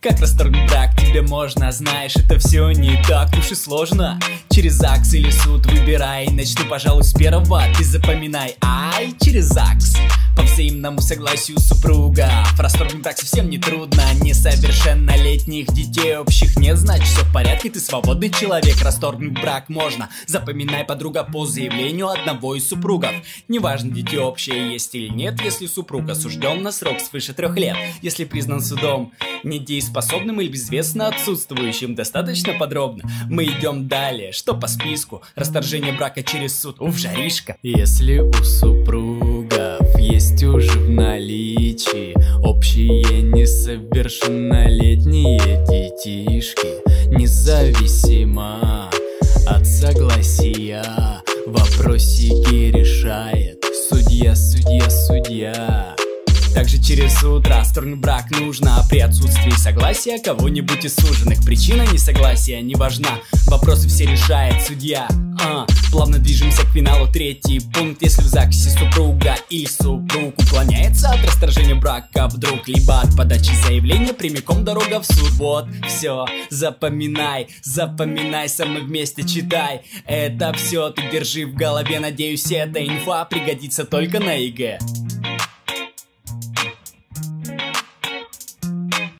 Как расторгнуть брак тебе можно, знаешь, это все не так уж и сложно Через ЗАГС или суд. Выбирай, начну, пожалуй, с первого. Ты запоминай, ай, через ЗАГС. По взаимному согласию супруга. Расторгнуть так совсем не трудно. Несовершеннолетних детей общих нет Значит все в порядке, ты свободный человек. Расторгнуть брак можно. Запоминай, подруга, по заявлению одного из супругов. Неважно, дети общие есть или нет Если супруг осужден на срок свыше трех лет. Если признан судом недееспособным или безвестно отсутствующим Достаточно подробно. Мы идем далее, что по списку? Расторжение брака через суд, уф, жаришка. Если у супругов есть уже в наличии Общие несовершеннолетние детишки Независимо от согласия Вопросики решает также через суд расторгнуть брак нужно. При отсутствии согласия кого-нибудь из суженных. Причина несогласия не важна Вопросы все решает судья. А, Плавно движемся к финалу. Третий пункт. Если в ЗАГСе супруга или супруг Уклоняется от расторжения брака вдруг Либо от подачи заявления Прямиком дорога в суд. Вот, все, запоминай Запоминай, со мной вместе читай. Это все ты держи в голове. Надеюсь, эта инфа пригодится только на ЕГЭ